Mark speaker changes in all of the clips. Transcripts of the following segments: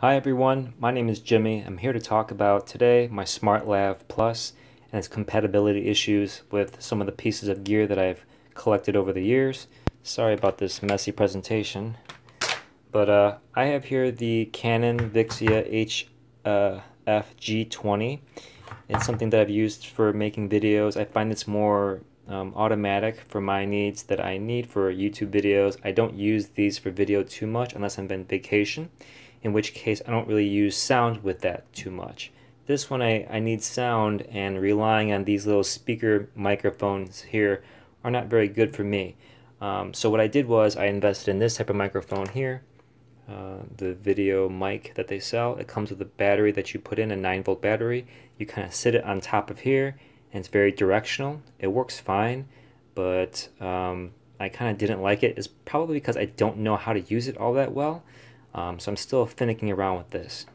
Speaker 1: Hi everyone, my name is Jimmy. I'm here to talk about today my SmartLav Plus and its compatibility issues with some of the pieces of gear that I've collected over the years. Sorry about this messy presentation, but uh, I have here the Canon Vixia HF-G20. Uh, it's something that I've used for making videos. I find it's more um, automatic for my needs that I need for YouTube videos. I don't use these for video too much unless I'm on vacation, in which case I don't really use sound with that too much. This one I, I need sound and relying on these little speaker microphones here are not very good for me. Um, so what I did was I invested in this type of microphone here, uh, the video mic that they sell. It comes with a battery that you put in, a 9 volt battery. You kind of sit it on top of here and it's very directional. It works fine, but um, I kind of didn't like it. It's probably because I don't know how to use it all that well. Um, so I'm still finicking around with this.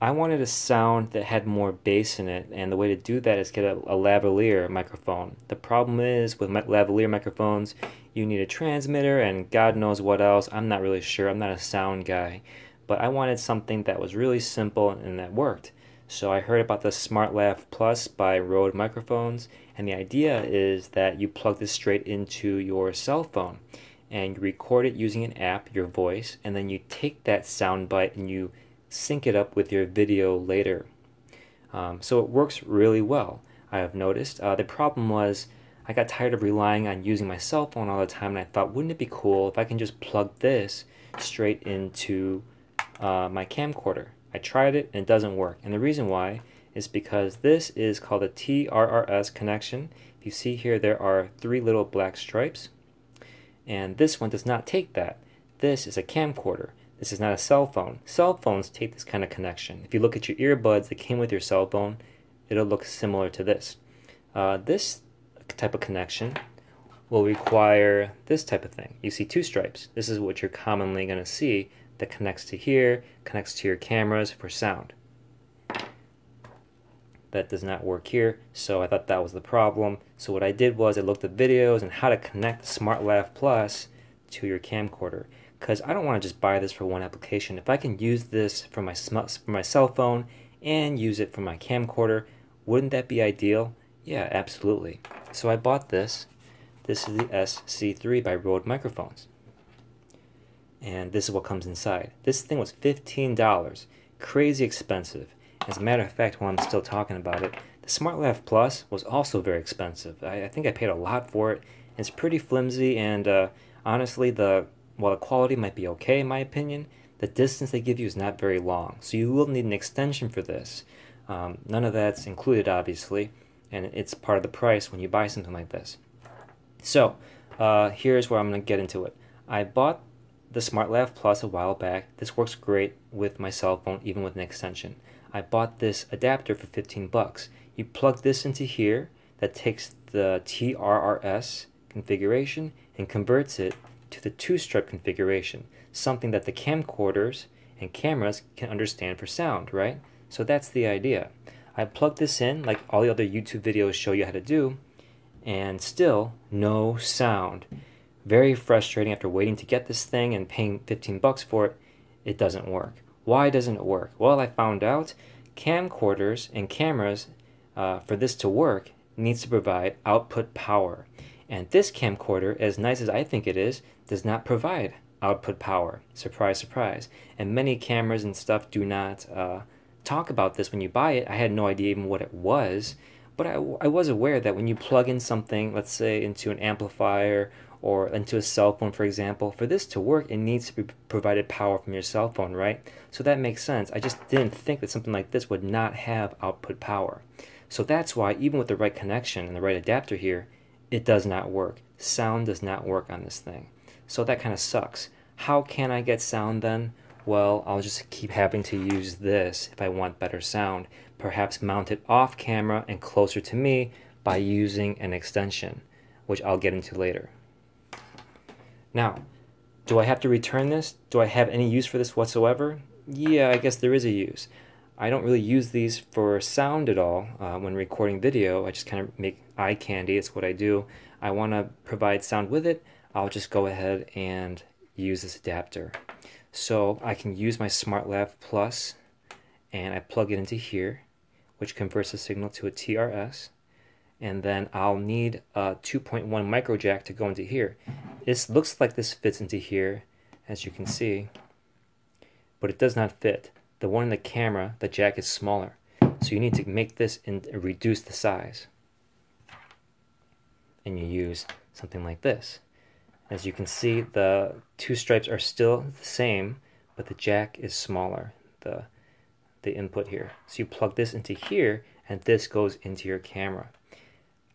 Speaker 1: I wanted a sound that had more bass in it, and the way to do that is get a, a lavalier microphone. The problem is with lavalier microphones, you need a transmitter and God knows what else. I'm not really sure. I'm not a sound guy, but I wanted something that was really simple and that worked. So I heard about the SmartLav Plus by Rode Microphones, and the idea is that you plug this straight into your cell phone and you record it using an app, your voice, and then you take that sound bite and you sync it up with your video later. Um, so it works really well, I have noticed. Uh, the problem was I got tired of relying on using my cell phone all the time, and I thought, wouldn't it be cool if I can just plug this straight into uh, my camcorder? I tried it and it doesn't work. And the reason why is because this is called a TRRS connection. If you see here, there are three little black stripes. And this one does not take that. This is a camcorder. This is not a cell phone. Cell phones take this kind of connection. If you look at your earbuds that came with your cell phone, it'll look similar to this. Uh, this type of connection will require this type of thing. You see two stripes. This is what you're commonly going to see that connects to here, connects to your cameras for sound. That does not work here, so I thought that was the problem. So what I did was I looked at videos and how to connect SmartLav Plus to your camcorder. Because I don't want to just buy this for one application. If I can use this for my, for my cell phone and use it for my camcorder, wouldn't that be ideal? Yeah, absolutely. So I bought this. This is the SC3 by Rode Microphones and this is what comes inside. This thing was $15, crazy expensive. As a matter of fact, while I'm still talking about it, the SmartLav Plus was also very expensive. I, I, think I paid a lot for it. It's pretty flimsy, and uh, honestly, the while the quality might be okay in my opinion, the distance they give you is not very long. So you will need an extension for this. Um, none of that's included, obviously, and it's part of the price when you buy something like this. So uh, here's where I'm going to get into it. I bought the SmartLav Plus a while back. This works great with my cell phone, even with an extension. I bought this adapter for 15 bucks. You plug this into here, that takes the TRRS configuration and converts it to the two-stripe configuration, something that the camcorders and cameras can understand for sound, right? So that's the idea. I plug this in like all the other YouTube videos show you how to do, and still no sound. Very frustrating after waiting to get this thing and paying 15 bucks for it, it doesn't work. Why doesn't it work? Well, I found out camcorders and cameras uh, for this to work needs to provide output power. And this camcorder, as nice as I think it is, does not provide output power. Surprise, surprise. And many cameras and stuff do not uh, talk about this when you buy it. I had no idea even what it was. But I, I was aware that when you plug in something, let's say into an amplifier or into a cell phone, for example, for this to work, it needs to be provided power from your cell phone, right? So that makes sense. I just didn't think that something like this would not have output power. So that's why, even with the right connection and the right adapter here, it does not work. Sound does not work on this thing. So that kind of sucks. How can I get sound then? Well, I'll just keep having to use this if I want better sound. Perhaps mount it off camera and closer to me by using an extension, which I'll get into later. Now, do I have to return this? Do I have any use for this whatsoever? Yeah, I guess there is a use. I don't really use these for sound at all uh, when recording video. I just kind of make eye candy. It's what I do. I want to provide sound with it. I'll just go ahead and use this adapter. So I can use my SmartLav Plus and I plug it into here, which converts the signal to a TRS. And then I'll need a 2.1 micro jack to go into here. This looks like this fits into here, as you can see, but it does not fit. The one in the camera, the jack is smaller. So you need to make this and reduce the size. And you use something like this. As you can see, the two stripes are still the same, but the jack is smaller, the, the input here. So you plug this into here, and this goes into your camera.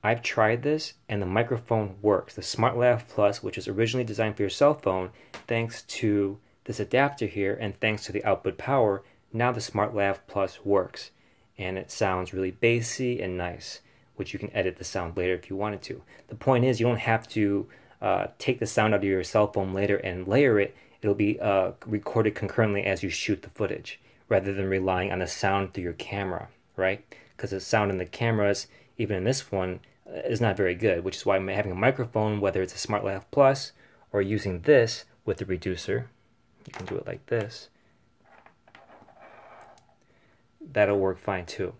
Speaker 1: I've tried this, and the microphone works. The SmartLav Plus, which is originally designed for your cell phone, thanks to this adapter here, and thanks to the output power, now the SmartLav Plus works. And it sounds really bassy and nice, which you can edit the sound later if you wanted to. The point is, you don't have to uh, take the sound out of your cell phone later and layer it, it'll be uh, recorded concurrently as you shoot the footage rather than relying on the sound through your camera, right? Because the sound in the cameras, even in this one, uh, is not very good, which is why having a microphone, whether it's a SmartLav Plus or using this with the reducer. You can do it like this. That'll work fine too,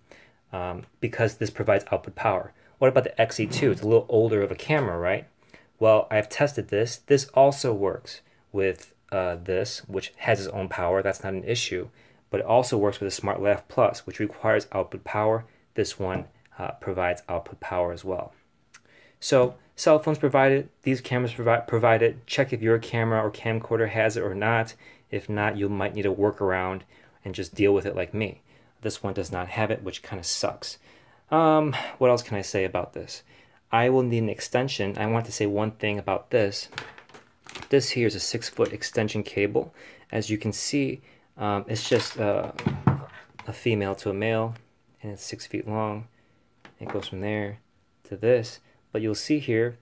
Speaker 1: um, because this provides output power. What about the XE2? It's a little older of a camera, right? Well, I've tested this. This also works with uh, this, which has its own power. That's not an issue. But it also works with the SmartLav Plus, which requires output power. This one uh, provides output power as well. So cell phones provide it. These cameras provide, provide it. Check if your camera or camcorder has it or not. If not, you might need a workaround and just deal with it like me. This one does not have it, which kind of sucks. Um, what else can I say about this? I will need an extension. I want to say one thing about this. This here is a six foot extension cable. As you can see, um, it's just uh, a female to a male and it's six feet long. It goes from there to this. But you'll see here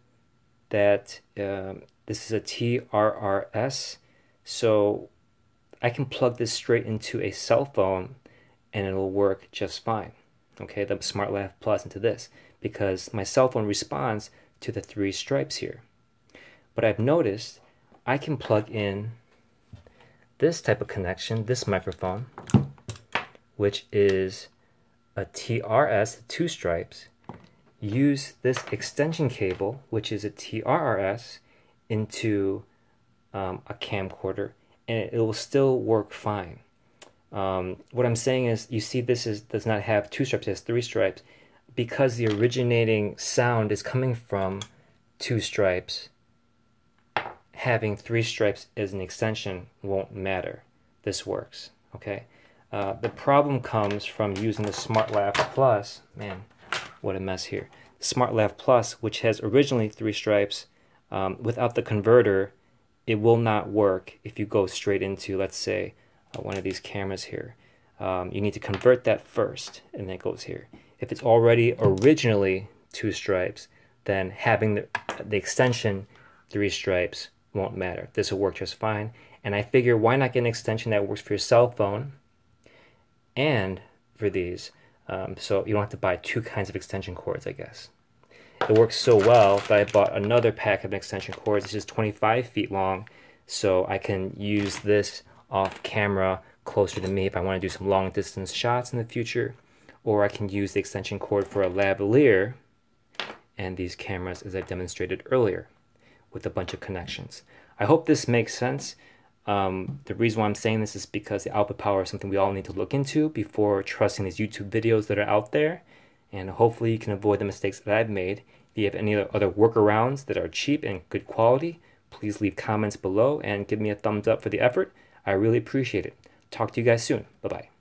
Speaker 1: that um, this is a TRRS. So I can plug this straight into a cell phone and it'll work just fine. Okay, the SmartLav Plus into this because my cell phone responds to the three stripes here. But I've noticed I can plug in this type of connection, this microphone, which is a TRS, two stripes, use this extension cable, which is a TRRS, into um, a camcorder, and it will still work fine. Um, what I'm saying is, you see, this is does not have two stripes; it has three stripes because the originating sound is coming from two stripes, having three stripes as an extension won't matter. This works, okay? Uh, the problem comes from using the SmartLav Plus. Man, what a mess here. SmartLav Plus, which has originally three stripes, um, without the converter, it will not work if you go straight into, let's say, uh, one of these cameras here. Um, you need to convert that first, and then it goes here. If it's already originally two stripes, then having the, the extension three stripes won't matter. This will work just fine. And I figure why not get an extension that works for your cell phone and for these. Um, so you don't have to buy two kinds of extension cords, I guess. It works so well that I bought another pack of extension cords. This is 25 feet long, so I can use this off camera closer to me if I want to do some long distance shots in the future or I can use the extension cord for a lavalier and these cameras as I demonstrated earlier with a bunch of connections. I hope this makes sense. Um, the reason why I'm saying this is because the output power is something we all need to look into before trusting these YouTube videos that are out there. And hopefully you can avoid the mistakes that I've made. If you have any other workarounds that are cheap and good quality, please leave comments below and give me a thumbs up for the effort. I really appreciate it. Talk to you guys soon. Bye-bye.